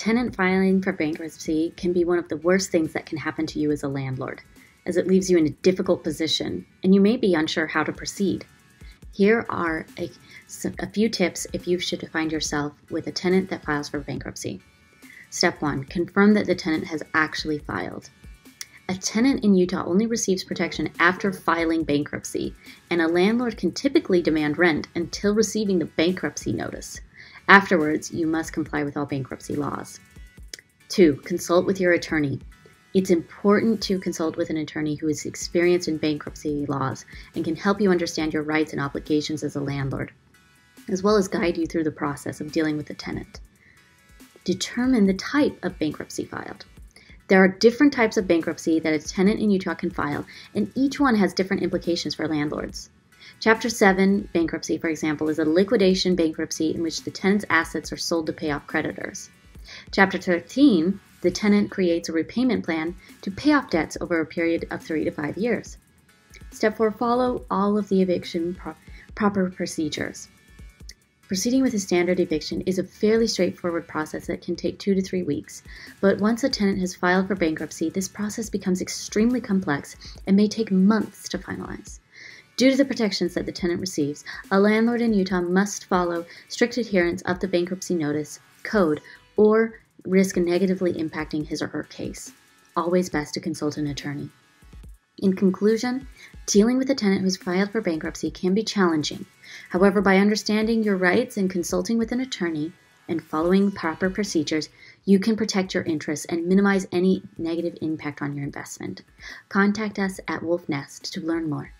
tenant filing for bankruptcy can be one of the worst things that can happen to you as a landlord, as it leaves you in a difficult position and you may be unsure how to proceed. Here are a, a few tips if you should find yourself with a tenant that files for bankruptcy. Step 1 Confirm that the tenant has actually filed. A tenant in Utah only receives protection after filing bankruptcy, and a landlord can typically demand rent until receiving the bankruptcy notice. Afterwards, you must comply with all bankruptcy laws. Two, consult with your attorney. It's important to consult with an attorney who is experienced in bankruptcy laws and can help you understand your rights and obligations as a landlord, as well as guide you through the process of dealing with the tenant. Determine the type of bankruptcy filed. There are different types of bankruptcy that a tenant in Utah can file, and each one has different implications for landlords. Chapter 7 bankruptcy, for example, is a liquidation bankruptcy in which the tenant's assets are sold to pay off creditors. Chapter 13, the tenant creates a repayment plan to pay off debts over a period of three to five years. Step 4 follow all of the eviction pro- proper procedures. Proceeding with a standard eviction is a fairly straightforward process that can take two to three weeks. But once a tenant has filed for bankruptcy, this process becomes extremely complex and may take months to finalize. Due to the protections that the tenant receives, a landlord in Utah must follow strict adherence of the bankruptcy notice code or risk negatively impacting his or her case. Always best to consult an attorney. In conclusion, dealing with a tenant who's filed for bankruptcy can be challenging. However, by understanding your rights and consulting with an attorney and following proper procedures, you can protect your interests and minimize any negative impact on your investment. Contact us at Wolfnest to learn more.